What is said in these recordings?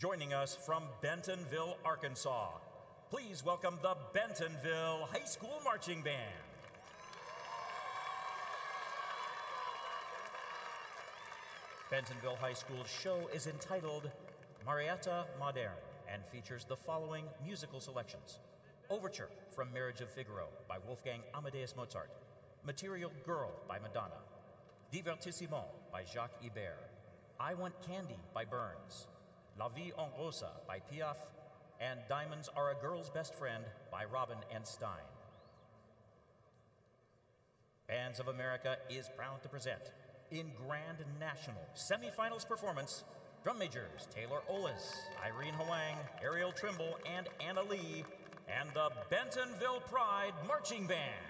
Joining us from Bentonville, Arkansas, please welcome the Bentonville High School Marching Band. Bentonville High School's show is entitled Marietta Moderne and features the following musical selections. Overture from Marriage of Figaro by Wolfgang Amadeus Mozart, Material Girl by Madonna, Divertissement by Jacques Ibert, I Want Candy by Berns, La Vie en Rosa by Piaf, and Diamonds Are a Girl's Best Friend by Robin and Styne. Bands of America is proud to present in Grand National semifinals performance drum majors Taylor Olis, Irene Hwang, Ariel Trimble, and Anna Lee, and the Bentonville Pride Marching Band.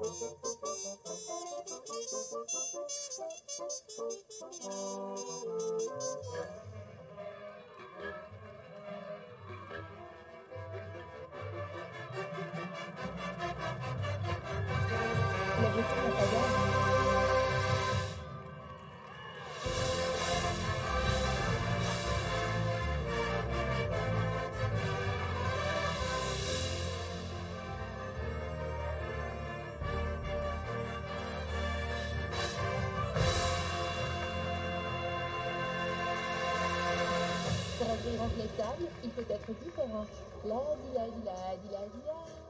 L'objectif est pas grave. Être irremplaçable, il faut être différent. La di la di la di la di la.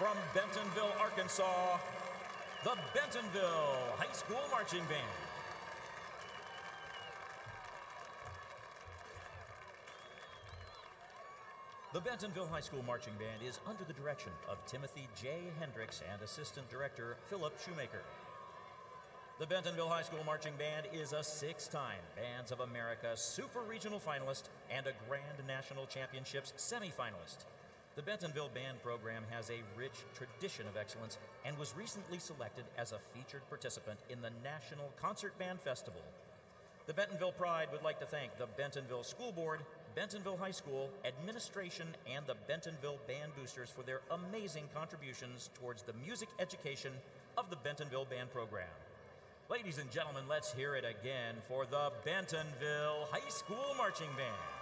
Bentonville, Arkansas, the Bentonville High School Marching Band. The Bentonville High School Marching Band is under the direction of Timothy J. Hendricks and Assistant Director Philip Shoemaker. The Bentonville High School Marching Band is a six time Bands of America Super Regional finalist and a Grand National Championships semifinalist. The Bentonville Band program has a rich tradition of excellence and was recently selected as a featured participant in the National Concert Band Festival. The Bentonville Pride would like to thank the Bentonville School Board, Bentonville High School, administration, and the Bentonville Band Boosters for their amazing contributions towards the music education of the Bentonville Band program. Ladies and gentlemen, let's hear it again for the Bentonville High School Marching Band.